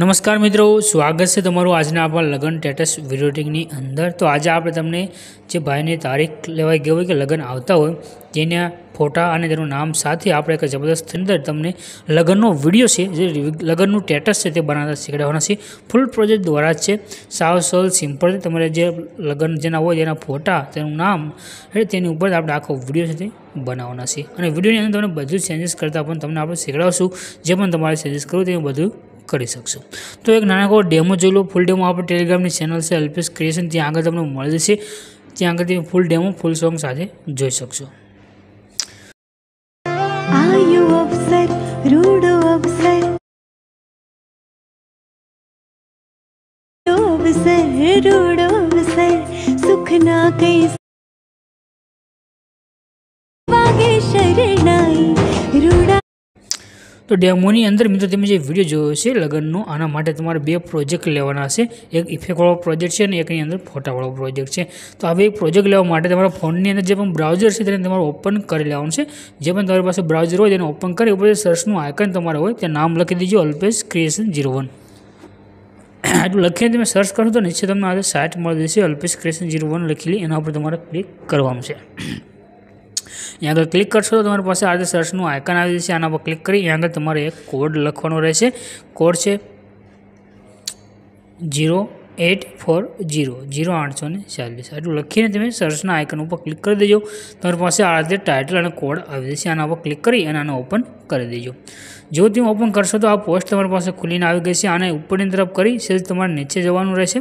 નમસ્કાર મિત્રો, સ્વાગત છે તમારું આજના આપણા લગ્ન ટેટસ વિડીયોટિંગની અંદર. તો આજે આપણે તમને જે ભાઈની તારીખ લેવાઈ ગઈ હોય કે લગ્ન આવતા હોય તેના ફોટા અને તેનું નામ સાથે આપણે એક જબરદસ્ત અંદર તમને લગ્નનો વીડિયો છે, જે લગ્નનું સ્ટેટસ છે તે બનાવતા શીખવાડવાના છે ફૂલ પ્રોજેક્ટ દ્વારા જ છે. સાવ સરળ સિમ્પલ તમારે જે લગ્ન જેના હોય તેના ફોટા, તેનું નામ, એટલે તેની ઉપર આપણે આખો વીડિયો છે તે બનાવવાના છે અને વિડીયોની અંદર તમને બધું ચેન્જીસ કરતાં પણ તમને આપણે શીખવાડશું. જે પણ તમારે ચેન્જીસ કરવું તે બધું કરી શકશો તો એક નાનકડો ડેમો જોઈ લો ફૂલ ડેમો આપણે ટેલિગ્રામની ચેનલ છે અલ્પેશ ક્રિએશન ત્યાં આગળ તમને મળી જશે ત્યાં આગળ તમે ફૂલ ડેમો ફૂલ સોંગ સાથે જોઈ શકશો રૂડો અવસર અવસર રૂડો અવસર સુખ ના કઈ વાગે તો ડેમોની અંદર મિત્રો તમે જે વીડિયો જોયો છે લગ્નનો, આના માટે તમારે બે પ્રોજેક્ટ લેવાના છે. એક ઇફેક્ટવાળો પ્રોજેક્ટ છે અને એકની અંદર ફોટાવાળો પ્રોજેક્ટ છે. તો આ બે પ્રોજેક્ટ લેવા માટે તમારા ફોનની અંદર જે પણ બ્રાઉઝર છે તેને તમારે ઓપન કરી લેવાનું છે. જે પણ તમારી પાસે બ્રાઉઝર હોય તેને ઓપન કરી, ઉપર સર્ચનું આઇકન તમારે હોય ત્યાં નામ લખી દીજો, અલ્પેશ ક્રિએશન જીરો વન આટલું લખીને તમે સર્ચ કરો તો નીચે તમને આજે સાઇટ મળી જશે, અલ્પેશ ક્રિએશન ઝીરો વન લખેલી એના ઉપર તમારે ક્લિક કરવાનું છે. અહીંયા આગળ ક્લિક કરશો તો તમારી પાસે આજે સર્ચનું આઇકન આવી જશે. આના પર ક્લિક કરી અહીંયા આગળ તમારે એક કોડ લખવાનો રહેશે. કોડ છે zero eight four zero zero આઠસો ને ચાલીસ. આટલું લખીને તમે સર્ચના આઇકન ઉપર ક્લિક કરી દેજો. તમારી પાસે આ રીતે ટાઇટલ અને કોડ આવી જશે. આના પર ક્લિક કરી અને આને ઓપન કરી દેજો. જો તમે ઓપન કરશો તો આ પોસ્ટ તમારી પાસે ખુલીને આવી ગઈ છે. આને ઉપરની તરફ કરી સેજ તમારે નીચે જવાનું રહેશે.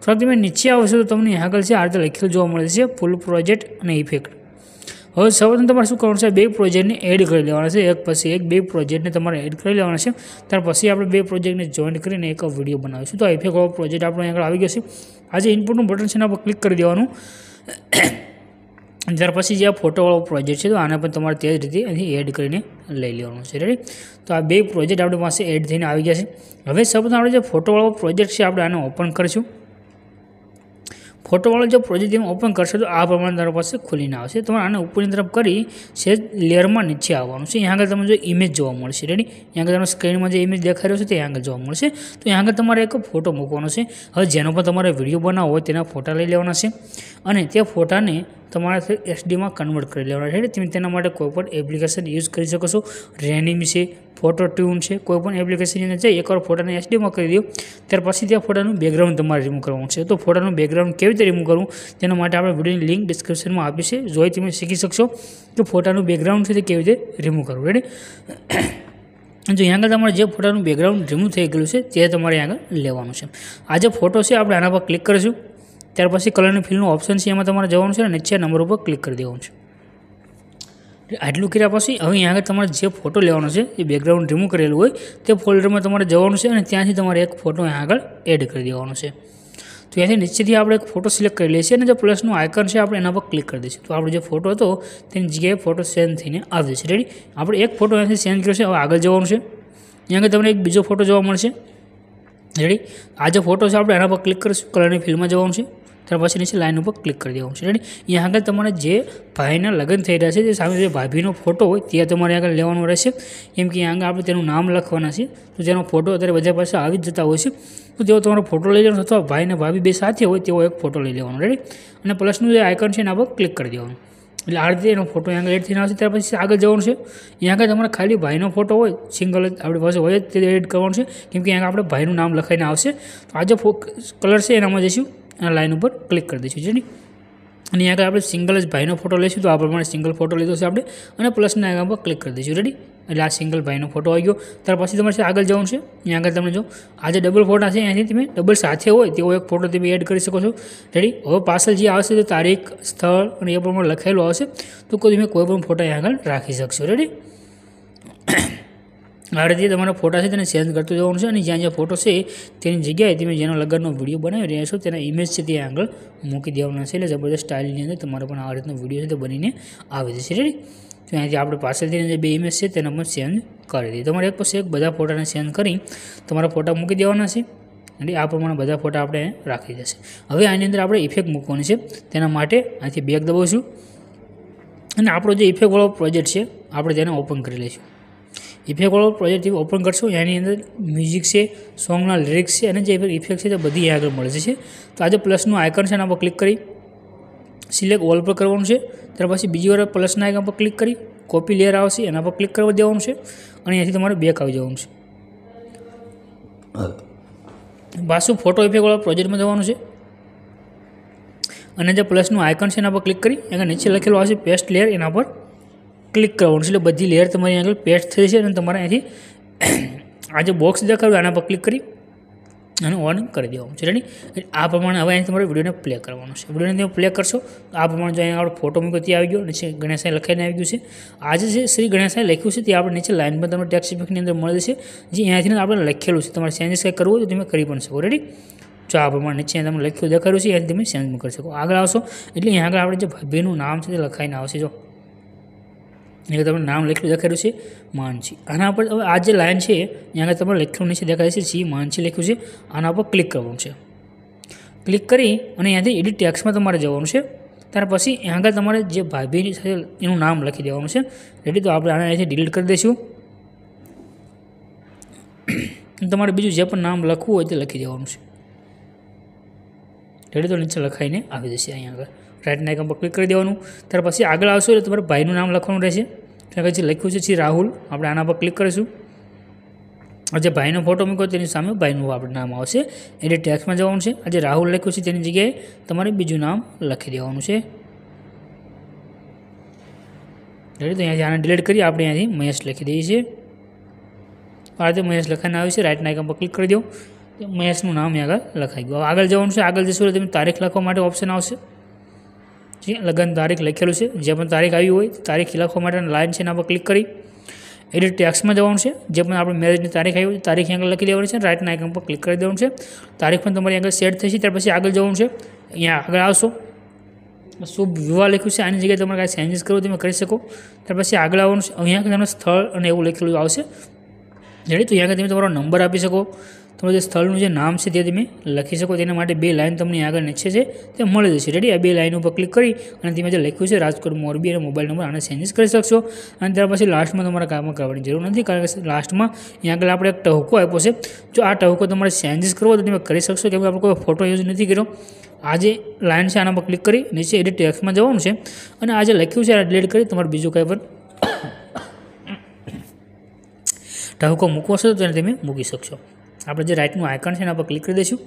થોડાક તમે નીચે આવશો તો તમને આગળ છે આ રીતે લખેલું જોવા મળે છે. ફૂલ પ્રોજેક્ટ અને ઇફેક્ટ હવે સૌપ્રથમ તમારે શું કરવાનું છે? બે પ્રોજેક્ટને એડ કરી લેવાના છે. એક પછી એક, બે પ્રોજેક્ટને તમારે એડ કરી લેવાના છે. ત્યાર પછી આપણે બે પ્રોજેક્ટને જોઈન્ટ કરીને એક વીડિયો બનાવીશું. તો ઇફેક્ટ પ્રોજેક્ટ આપણે આગળ આવી ગયો છે. આ ઇનપુટનું બટન છે એના પર ક્લિક કરી દેવાનું. ત્યાર પછી જે આ ફોટોવાળો પ્રોજેક્ટ છે તો આને પણ તમારે તે જ રીતે અહીં એડ કરીને લઈ લેવાનું છે. રેડી તો આ બે પ્રોજેક્ટ આપણી પાસે એડ થઈને આવી ગયા છે. હવે સૌપ્રથમ આપણે જે ફોટોવાળો પ્રોજેક્ટ છે આપણે આને ઓપન કરીશું. ફોટોવાળો જો પ્રોજેક્ટ તમે ઓપન કરશો તો આ પ્રમાણે તમારી પાસે ખુલીને આવશે. તમારે આને ઉપરની તરફ કરી છે લેયરમાં નીચે આવવાનું છે. અહીંયા આગળ તમને જો ઇમેજ જોવા મળશે. રેડી અહીંયા આગળ તમે સ્ક્રીનમાં જે ઇમેજ દેખાઈ રહ્યો છે તે આગળ જોવા મળશે. તો અહીંયા આગળ તમારે એક ફોટો મૂકવાનો છે. હવે જેનો પણ તમારે વીડિયો બનાવવો હોય તેના ફોટા લઈ લેવાના છે. અને તે ફોટાને તમારે એસડીમાં કન્વર્ટ કરી લેવાના છે. તમે તેના માટે કોઈપણ એપ્લિકેશન યુઝ કરી શકો છો. રેનિમ છે ફોટો ટ્યુન છે, કોઈપણ એપ્લિકેશનની અંદર જઈ એકવાર ફોટાને એસડીમાં કરી દો. ત્યાર પછી ત્યાં ફોટાનું બેકગ્રાઉન્ડ તમારે રિમૂવ કરવાનું છે. તો ફોટાનું બેકગ્રાઉન્ડ કેવી રીતે રિમૂવ કરવું? તેના માટે આપણે વિડીયોની લિંક ડિસ્ક્રિપ્શનમાં આપી છે. જોઈ તમે શીખી શકશો. કે ફોટાનું બેકગ્રાઉન્ડ છે તે કેવી રીતે રિમૂવ કરવું? રેડી જો અહીંયા આગળ તમારે જે ફોટાનું બેકગ્રાઉન્ડ રિમૂવ થઈ ગયેલું છે, તે તમારે આગળ લેવાનું છે. આ જે ફોટો છે, આપણે આના પર ક્લિક કરીશું. ત્યાર પછી કલરની ફિલનું ઓપ્શન છે એમાં તમારે જવાનું છે અને નીચે નંબર ઉપર ક્લિક કરી દેવાનું છે. આટલું કર્યા પછી હવે અહીંયા આગળ તમારે જે ફોટો લેવાનો છે, એ બેકગ્રાઉન્ડ રિમૂવ કરેલું હોય, તે ફોલ્ડરમાં તમારે જવાનું છે અને ત્યાંથી તમારે એક ફોટો અહીંયા આગળ એડ કરી દેવાનો છે. તો ત્યાંથી નીચેથી આપણે એક ફોટો સિલેક્ટ કરી લઈએ છીએ અને જે પ્લસનું આઇકન છે, આપણે એના પર ક્લિક કરી દઈશું. તો આપણો જે ફોટો હતો, તેની જગ્યાએ ફોટો સેન્ડ થઈને આવી જશે. રેડી આપણે એક ફોટો અહીંયાથી સેન્ડ કર્યો છે, હવે આગળ જવાનું છે. અહીંયા આગળ તમને એક બીજો ફોટો જોવા મળશે. રેડી આ જે ફોટો છે, આપણે એના પર ક્લિક કરીશું, કલરની ફિલ્મમાં જવાનું છે. ત્યાર પછી નીચે લાઇન ઉપર ક્લિક કરી દેવાનું. છે રેડી અહીંયા આગળ તમારે જે ભાઈના લગ્ન થઈ રહ્યા છે તે સામે જે ભાભીનો ફોટો હોય, તે તમારે આગળ લેવાનો રહેશે. કેમ કે આગળ આપણે તેનું નામ લખવાના છે તો જેનો ફોટો અત્યારે બધા પાસે આવી જ જતા હોય છે. તો તેઓ તમારો ફોટો લઈ લેવાનો અથવા ભાઈને ભાભી બે સાથે હોય તેવો એક ફોટો લઈ લેવાનો. રેડી અને પ્લસનું જે આઇકન છે એના પર ક્લિક કરી દેવાનું. એટલે આ રીતે એનો ફોટો અહીંયા એડ થઈને આવશે. ત્યાર પછી આગળ જવાનું છે. અહીંયા આગળ તમારે ખાલી ભાઈનો ફોટો હોય સિંગલ જ આપણી પાસે હોય તે એડ કરવાનું છે. કેમ કે અહીંયા આપણે ભાઈનું નામ લખાઈને આવશે. તો આ જે કલર છે, એનામાં જઈશું. આ લાઇન ઉપર ક્લિક કરી દઈશું. જેની અને આગળ આપણે સિંગલ જ ભાઈનો ફોટો લઈશું. તો આ પ્રમાણે સિંગલ ફોટો લીધો છે આપણે. અને પ્લસના આગળ પર ક્લિક કરી દઈશું. રેડી એટલે આ સિંગલ ભાઈનો ફોટો આવી ગયો. ત્યાર પછી તમારે આગળ જવાનું છે? અહીંયા આગળ તમે જો, આ જે ડબલ ફોટા છે અહીંથી તમે ડબલ સાથે હોય તેવો એક ફોટો તમે એડ કરી શકો છો. રેડી હવે પાછળ જે આવશે, તો તારીખ, સ્થળ અને એ પ્રમાણે લખેલું આવશે. તો કોઈ તમે કોઈ પણ ફોટા આગળ રાખી શકશો. રેડી આ રીતે તમારા ફોટા છે તેને ચેન્જ કરતું જવાનું છે અને જ્યાં જ્યાં ફોટો છે તેની જગ્યાએ તમે જેનો લગ્નનો વીડિયો બનાવી રહ્યા છો તેના ઇમેજ છે તે આગળ મૂકી દેવાના છે એટલે જબરદસ્ત સ્ટાઇલની અંદર તમારે પણ આ રીતનો વીડિયો છે તે બનીને આવે છે રેડી તો અહીંયાથી આપણે પાછળથી જે બે ઇમેજ છે તેના પણ ચેન્જ કરી દઈએ. તમારે એક પછી એક બધા ફોટાને ચેન્જ કરી તમારા ફોટા મૂકી દેવાના છે. એટલે આ પ્રમાણે બધા ફોટા આપણે રાખી જશે. હવે આની અંદર આપણે ઇફેક્ટ મૂકવાની છે. તેના માટે અહીંથી બેગ દબાવશું. અને આપણો જે ઇફેક્ટવાળો પ્રોજેક્ટ છે, આપણે તેને ઓપન કરી લઈશું. ઇફેક્ટવાળો પ્રોજેક્ટ ઓપન કરશો, એની અંદર મ્યુઝિક છે સોંગના લિરિક્સ છે અને જે ઇફેક્ટ છે તે બધી આગળ મળે છે. તો આજે પ્લસનું આઇકન છે એના પર ક્લિક કરી સિલેક્ટ ઓલ પર કરવાનું છે. ત્યાર પછી બીજી વાર પ્લસના આઇકન પર ક્લિક કરી કોપી લેયર આવશે, એના પર ક્લિક કરવા દેવાનું છે અને અહીંયાથી તમારે બેક આવી જવાનું છે. પાછું ફોટો ઇફેક્ટવાળા પ્રોજેક્ટમાં જવાનું છે. અને જે પ્લસનું આઇકન છે એના પર ક્લિક કરી, એના નીચે લખેલું આવશે પેસ્ટ લેયર એના પર ક્લિક કરવાનું છે. એટલે બધી લેયર તમારી આગળ પેસ્ટ થઈ છે અને તમારે અહીંથી આ જે બોક્સ દેખાડ્યું આના પર ક્લિક કરી અને ઓન કરી દેવાનું છે. રેડી આ પ્રમાણે હવે અહીં તમારે વિડીયોને પ્લે કરવાનું છે. વિડીયોને તમે પ્લે કરશો, તો આ પ્રમાણે જો અહીંયા આપણે ફોટો મૂક્યો ત્યાં આવી ગયો, નીચે ગણેશાઈ લખાઈને આવી ગયું છે. આજે જે શ્રી ગણેશાઈ લખ્યું છે તે આપણે નીચે લાઇન પર તમને ટેક્સ ઇફેક્ટની અંદર મળે છે જે અહીંયાથી આપણે લખેલું છે. તમારે ચેન્જીસ કંઈ કરવું હોય તો તમે કરી પણ શકો. રેડી જો આ પ્રમાણે નીચે તમે લખ્યું દેખાડ્યું છે એ તમે ચેન્જ કરી શકો. આગળ આવશો, એટલે અહીંયા આગળ આપણે જે ભાભીનું નામ છે તે લખાઈને આવશે. જો એટલે તમને નામ લખેલું દેખાડ્યું છે, માનસી. આના પર હવે આ જે લાઇન છે અહીંયા તમારે લખેલું નીચે દેખાય છે, જી, માનસી લખ્યું છે. આના પર ક્લિક કરવાનું છે. ક્લિક કરી અને અહીંયાથી એડિટ ટેક્સમાં તમારે જવાનું છે. ત્યાર પછી અહીંયા આગળ તમારે જે ભાભીની સાથે એનું નામ લખી દેવાનું છે. રેડી તો આપણે આને અહીંથી ડિલીટ કરી દઈશું. તમારે બીજું જે પણ નામ લખવું હોય તે લખી દેવાનું છે. રેડી તો નીચે લખાઈને આવી જશે અહીંયા આગળ. રાઇટ આઇકન પર ક્લિક કરી દેવાનું. ત્યાર પછી આગળ આવશો એટલે તમારે ભાઈનું નામ લખવાનું રહેશે. ત્યાં પછી લખ્યું છે શ્રી રાહુલ. આપણે આના પર ક્લિક કરીશું. જે ભાઈનો ફોટો મૂક્યો તેની સામે ભાઈનું આપણે નામ આવશે. એટલે ટેક્સમાં જવાનું છે. આજે રાહુલ લખ્યું છે તેની જગ્યાએ તમારે બીજું નામ લખી દેવાનું છે. તો અહીંયાથી આને ડિલીટ કરી આપણે અહીંયાથી મહેશ લખી દઈએ છીએ. આ રીતે મહેશ લખાઈને આવ્યું છે. રાઇટ આઇકન પર ક્લિક કરી દો. મહેશનું નામ આગળ લખાઈ ગયું. આગળ જવાનું છે. આગળ જશો એટલે તમે તારીખ લખવા માટે ઓપ્શન આવશે. લગ્ન તારીખ લખેલું છે, જે પણ તારીખ આવી હોય, તારીખ લખવા માટેની લાઇન છે એના પર ક્લિક કરી, એડિટ ટેક્સમાં જવાનું છે, જે પણ આપણે મેરેજની તારીખ આવી હોય, તારીખ આગળ લખી દેવાની છે રાઇટના આઇકન પર ક્લિક કરી દેવાનું છે. તારીખ પણ તમારી આગળ સેટ થશે, ત્યાર પછી આગળ જવાનું છે, અહીંયા આગળ આવશો. શુભ વિવાહ લખ્યું છે, આની જગ્યાએ તમારે કાંઈ ચેન્જીસ કરવું તમે કરી શકો. ત્યાર પછી આગળ આવવાનું છે, અહીંયા તમને સ્થળ અને એવું લખેલું આવશે. રેડી તો અહીંયા તમે તમારો નંબર આપી શકો. તમારું જે સ્થળનું જે નામ છે તે તમે લખી શકો, તેના માટે બે લાઇન તમને આગળ નીચે છે તે મળી જશે. રેડી આ બે લાઇન ઉપર ક્લિક કરી અને તમે જે લખ્યું છે, રાજકોટ મોરબી અને મોબાઈલ નંબર આને ચેન્જીસ કરી શકશો. અને ત્યાર પછી લાસ્ટમાં તમારે કામ કરવાની જરૂર નથી, કારણ કે લાસ્ટમાં અહીંયા આગળ આપણે એક ટહુકો આપ્યો છે. જો આ ટહુકો તમારે ચેન્જીસ કરવો તો તમે કરી શકશો, કેમ કે આપણે કોઈ ફોટો યુઝ નથી કર્યો. આ જે લાઇન છે આના પર ક્લિક કરી નીચે એડિટ ટેક્સમાં જવાનું છે. અને આ જે લખ્યું છે, આ ડિલીટ કરી તમારે બીજું કંઈ પણ ટહુકો મૂકવો છે તો તેને તમે મૂકી શકશો. આપણે જે રાઇટનું આઇકન છે એના પર ક્લિક કરી દઈશું.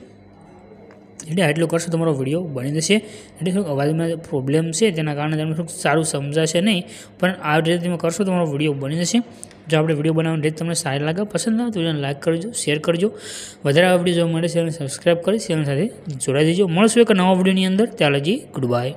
એટલે આટલું કરશો તમારો વીડિયો બની જશે. એટલે શું અવાજમાં પ્રોબ્લેમ છે તેના કારણે તમને શું સારું સમજાશે નહીં, પણ આ રીતે તમે કરશો તમારો વીડિયો બની જશે. જો આપણે વીડિયો બનાવવાની રીત તમને સારી લાગે, પસંદ આવે તો વિડીયોને લાઇક કરજો શેર કરજો. વધારે આ વીડિયો જોવા માટે ચેનલ સબસ્ક્રાઈબ કરી ચેનલ સાથે જોડાઈ દેજો. મળશું એક નવા વિડીયોની અંદર. ત્યાં લગી ગુડ બાય